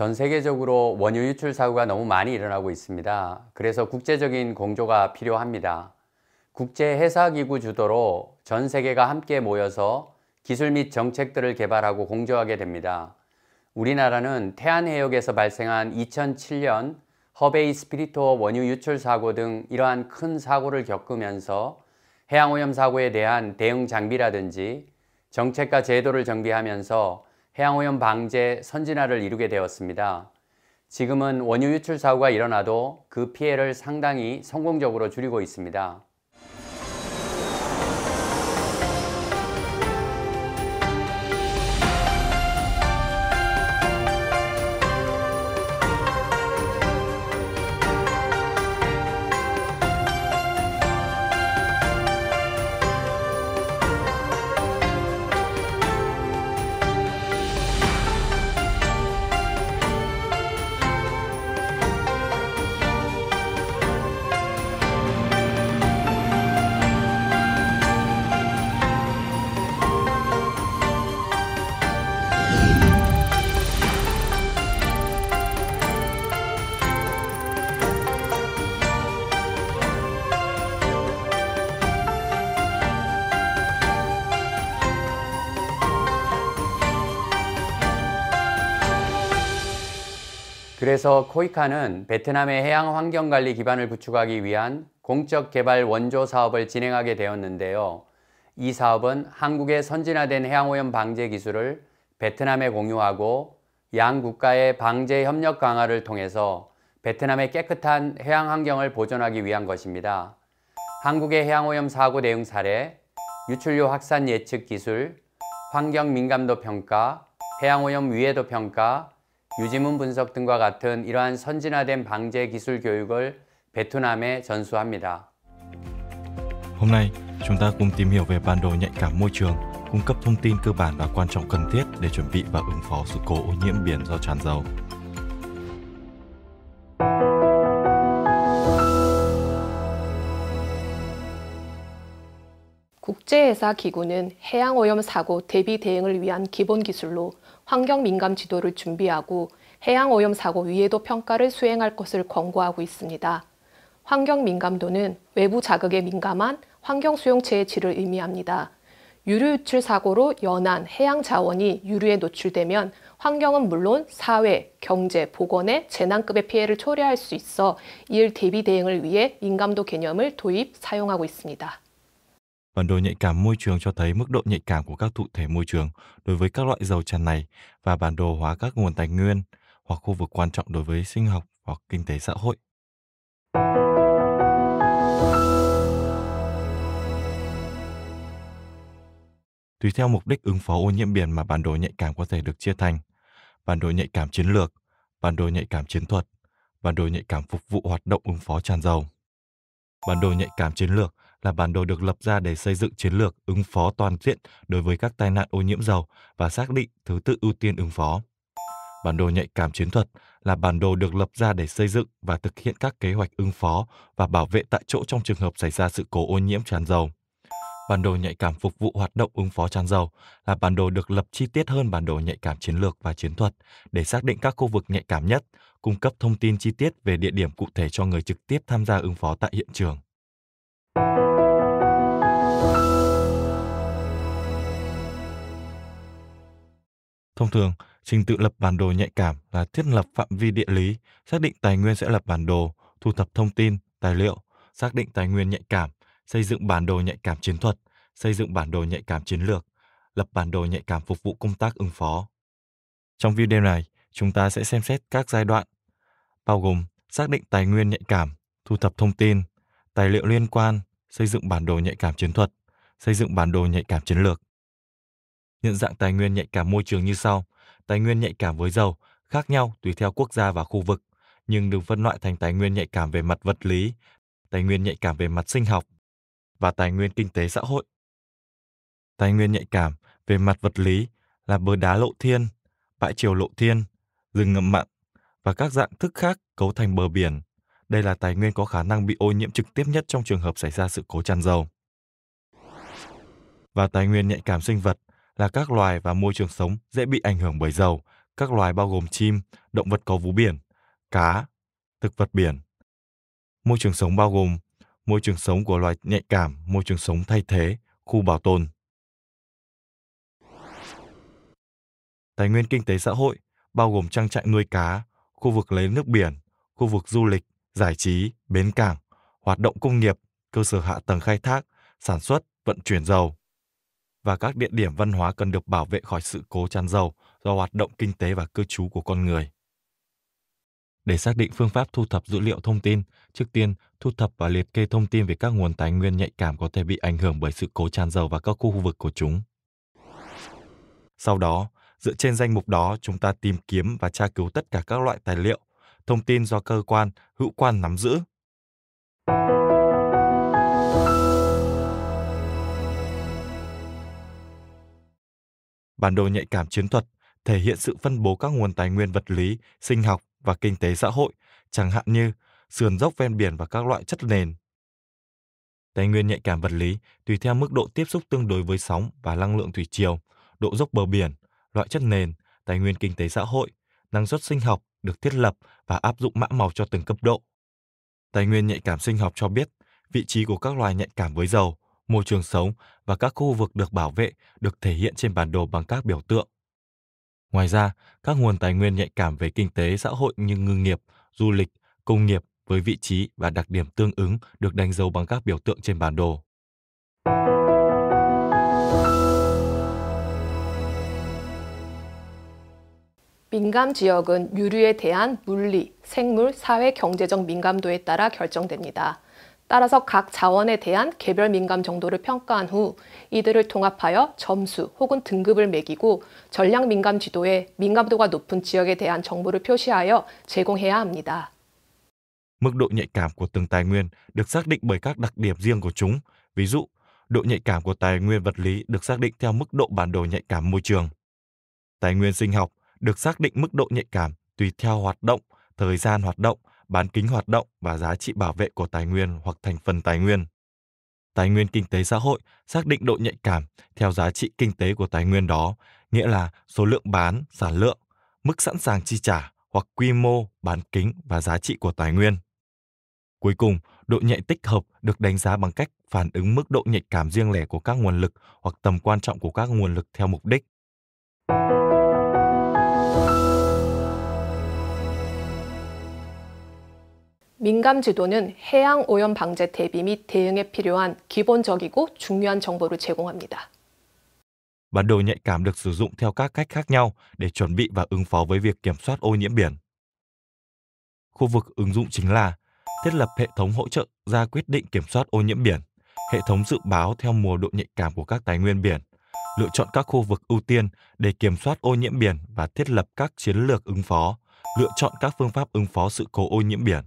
전 세계적으로 원유 유출 사고가 너무 많이 일어나고 있습니다. 그래서 국제적인 공조가 필요합니다. 국제해사기구 주도로 전 세계가 함께 모여서 기술 및 정책들을 개발하고 공조하게 됩니다. 우리나라는 태안해역에서 발생한 2007년 허베이 스피리토 원유 유출 사고 등 이러한 큰 사고를 겪으면서 해양오염 사고에 대한 대응 장비라든지 정책과 제도를 정비하면서 해양오염 방제 선진화를 이루게 되었습니다. 지금은 원유 유출 사고가 일어나도 그 피해를 상당히 성공적으로 줄이고 있습니다. 그래서 코이카는 베트남의 해양 환경 관리 기반을 구축하기 위한 공적 개발 원조 사업을 진행하게 되었는데요. 이 사업은 한국의 선진화된 해양오염 방제 기술을 베트남에 공유하고 양 국가의 방제 협력 강화를 통해서 베트남의 깨끗한 해양 환경을 보존하기 위한 것입니다. 한국의 해양오염 사고 대응 사례, 유출료 확산 예측 기술, 환경 민감도 평가, 해양오염 위해도 평가, 유지문 분석 등과 같은 이러한 선진화된 방제 기술 교육을 베트남에 전수합니다. Hôm nay, chúng ta cùng tìm hiểu về bản đồ nhạy cảm môi trường, cung cấp thông tin cơ bản và quan trọng cần thiết để chuẩn bị và ứng phó sự cố ô nhiễm biển do tràn dầu. 국제해사기구는 해양 오염 사고 대비 대응을 위한 기본 기술로 환경 민감 지도를 준비하고 해양 오염 사고 위해도 평가를 수행할 것을 권고하고 있습니다. 환경 민감도는 외부 자극에 민감한 환경 수용체의 질을 의미합니다. 유류 유출 사고로 연안, 해양 자원이 유류에 노출되면 환경은 물론 사회, 경제, 보건에 재난급의 피해를 초래할 수 있어 이를 대비 대응을 위해 민감도 개념을 도입, 사용하고 있습니다. Bản đồ nhạy cảm môi trường cho thấy mức độ nhạy cảm của các thụ thể môi trường đối với các loại dầu tràn này và bản đồ hóa các nguồn tài nguyên hoặc khu vực quan trọng đối với sinh học hoặc kinh tế xã hội. Tùy theo mục đích ứng phó ô nhiễm biển mà bản đồ nhạy cảm có thể được chia thành. Bản đồ nhạy cảm chiến lược, bản đồ nhạy cảm chiến thuật, bản đồ nhạy cảm phục vụ hoạt động ứng phó tràn dầu. Bản đồ nhạy cảm chiến lược là bản đồ được lập ra để xây dựng chiến lược ứng phó toàn diện đối với các tai nạn ô nhiễm dầu và xác định thứ tự ưu tiên ứng phó. Bản đồ nhạy cảm chiến thuật là bản đồ được lập ra để xây dựng và thực hiện các kế hoạch ứng phó và bảo vệ tại chỗ trong trường hợp xảy ra sự cố ô nhiễm tràn dầu. Bản đồ nhạy cảm phục vụ hoạt động ứng phó tràn dầu là bản đồ được lập chi tiết hơn bản đồ nhạy cảm chiến lược và chiến thuật để xác định các khu vực nhạy cảm nhất, cung cấp thông tin chi tiết về địa điểm cụ thể cho người trực tiếp tham gia ứng phó tại hiện trường. Thông thường, trình tự lập bản đồ nhạy cảm là thiết lập phạm vi địa lý, xác định tài nguyên sẽ lập bản đồ, thu thập thông tin, tài liệu, xác định tài nguyên nhạy cảm, xây dựng bản đồ nhạy cảm chiến thuật, xây dựng bản đồ nhạy cảm chiến lược, lập bản đồ nhạy cảm phục vụ công tác ứng phó. Trong video này, chúng ta sẽ xem xét các giai đoạn, bao gồm xác định tài nguyên nhạy cảm, thu thập thông tin, tài liệu liên quan, xây dựng bản đồ nhạy cảm chiến thuật, xây dựng bản đồ nhạy cảm chiến lược. Nhận dạng tài nguyên nhạy cảm môi trường như sau. Tài nguyên nhạy cảm với dầu khác nhau tùy theo quốc gia và khu vực, nhưng được phân loại thành tài nguyên nhạy cảm về mặt vật lý, tài nguyên nhạy cảm về mặt sinh học và tài nguyên kinh tế xã hội. Tài nguyên nhạy cảm về mặt vật lý là bờ đá lộ thiên, bãi triều lộ thiên, rừng ngầm mặn và các dạng thức khác cấu thành bờ biển. Đây là tài nguyên có khả năng bị ô nhiễm trực tiếp nhất trong trường hợp xảy ra sự cố tràn dầu. Và tài nguyên nhạy cảm sinh vật là các loài và môi trường sống dễ bị ảnh hưởng bởi dầu, các loài bao gồm chim, động vật có vú biển, cá, thực vật biển. Môi trường sống bao gồm môi trường sống của loài nhạy cảm, môi trường sống thay thế, khu bảo tồn. Tài nguyên kinh tế xã hội bao gồm trang trại nuôi cá, khu vực lấy nước biển, khu vực du lịch, giải trí, bến cảng, hoạt động công nghiệp, cơ sở hạ tầng khai thác, sản xuất, vận chuyển dầu và các địa điểm văn hóa cần được bảo vệ khỏi sự cố tràn dầu do hoạt động kinh tế và cư trú của con người. Để xác định phương pháp thu thập dữ liệu thông tin, trước tiên thu thập và liệt kê thông tin về các nguồn tài nguyên nhạy cảm có thể bị ảnh hưởng bởi sự cố tràn dầu và các khu vực của chúng. Sau đó, dựa trên danh mục đó, chúng ta tìm kiếm và tra cứu tất cả các loại tài liệu, thông tin do cơ quan, hữu quan nắm giữ. Bản đồ nhạy cảm chiến thuật thể hiện sự phân bố các nguồn tài nguyên vật lý, sinh học và kinh tế xã hội, chẳng hạn như sườn dốc ven biển và các loại chất nền. Tài nguyên nhạy cảm vật lý tùy theo mức độ tiếp xúc tương đối với sóng và năng lượng thủy triều, độ dốc bờ biển, loại chất nền, tài nguyên kinh tế xã hội, năng suất sinh học được thiết lập và áp dụng mã màu cho từng cấp độ. Tài nguyên nhạy cảm sinh học cho biết vị trí của các loài nhạy cảm với dầu, môi trường sống và các khu vực được bảo vệ được thể hiện trên bản đồ bằng các biểu tượng. Ngoài ra, các nguồn tài nguyên nhạy cảm về kinh tế xã hội như ngư nghiệp, du lịch, công nghiệp với vị trí và đặc điểm tương ứng được đánh dấu bằng các biểu tượng trên bản đồ. 민감 지역은 유류에 대한 물리, 생물, 사회, 경제적 민감도에 따라 결정됩니다. 따라서 각 자원에 대한 개별 민감 정도를 평가한 후 이들을 통합하여 점수 혹은 등급을 매기고 전략 민감 지도에 민감도가 높은 지역에 대한 정보를 표시하여 제공해야 합니다. Mức độ nhạy cảm của từng tài nguyên được xác định bởi các đặc điểm riêng của chúng. Ví dụ, độ nhạy cảm của tài nguyên vật lý được xác định theo mức độ bản đồ nhạy cảm môi trường. Tài nguyên sinh học được xác định mức độ nhạy cảm tùy theo hoạt động, thời gian hoạt động, bán kính hoạt động và giá trị bảo vệ của tài nguyên hoặc thành phần tài nguyên. Tài nguyên kinh tế xã hội xác định độ nhạy cảm theo giá trị kinh tế của tài nguyên đó, nghĩa là số lượng bán, sản lượng, mức sẵn sàng chi trả hoặc quy mô, bán kính và giá trị của tài nguyên. Cuối cùng, độ nhạy tích hợp được đánh giá bằng cách phản ứng mức độ nhạy cảm riêng lẻ của các nguồn lực hoặc tầm quan trọng của các nguồn lực theo mục đích. 민감 지도는 해양 오염 방제 대비 및 대응에 필요한 기본적이고 중요한 정보를 제공합니다. Bản đồ nhạy cảm được sử dụng theo các cách khác nhau để chuẩn bị và ứng phó với việc kiểm soát ô nhiễm biển. Khu vực ứng dụng chính là thiết lập hệ thống hỗ trợ ra quyết định kiểm soát ô nhiễm biển, hệ thống dự báo theo mùa độ nhạy cảm của các tài nguyên biển, lựa chọn các khu vực ưu tiên để kiểm soát ô nhiễm biển và thiết lập các chiến lược ứng phó, lựa chọn các phương pháp ứng phó sự cố ô nhiễm biển.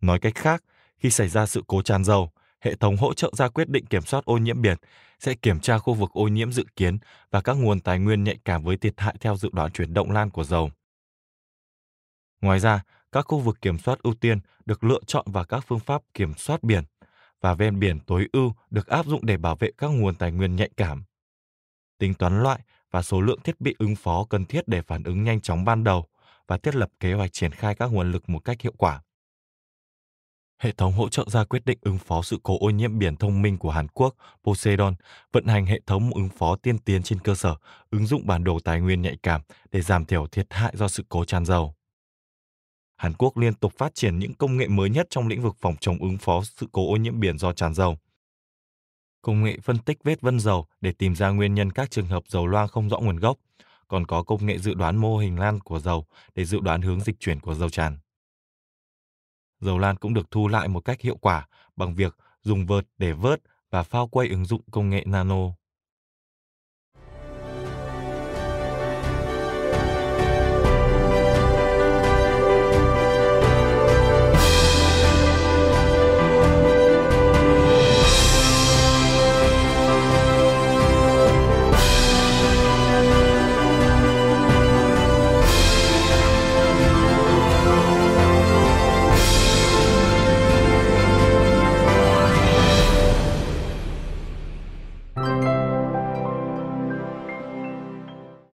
Nói cách khác, khi xảy ra sự cố tràn dầu, hệ thống hỗ trợ ra quyết định kiểm soát ô nhiễm biển sẽ kiểm tra khu vực ô nhiễm dự kiến và các nguồn tài nguyên nhạy cảm với thiệt hại theo dự đoán chuyển động lan của dầu. Ngoài ra, các khu vực kiểm soát ưu tiên được lựa chọn và các phương pháp kiểm soát biển và ven biển tối ưu được áp dụng để bảo vệ các nguồn tài nguyên nhạy cảm. Tính toán loại và số lượng thiết bị ứng phó cần thiết để phản ứng nhanh chóng ban đầu và thiết lập kế hoạch triển khai các nguồn lực một cách hiệu quả. Hệ thống hỗ trợ ra quyết định ứng phó sự cố ô nhiễm biển thông minh của Hàn Quốc Poseidon vận hành hệ thống ứng phó tiên tiến trên cơ sở ứng dụng bản đồ tài nguyên nhạy cảm để giảm thiểu thiệt hại do sự cố tràn dầu. Hàn Quốc liên tục phát triển những công nghệ mới nhất trong lĩnh vực phòng chống ứng phó sự cố ô nhiễm biển do tràn dầu. Công nghệ phân tích vết vân dầu để tìm ra nguyên nhân các trường hợp dầu loang không rõ nguồn gốc, còn có công nghệ dự đoán mô hình lan của dầu để dự đoán hướng dịch chuyển của dầu tràn dầu lan cũng được thu lại một cách hiệu quả bằng việc dùng vợt để vớt và phao quay ứng dụng công nghệ nano.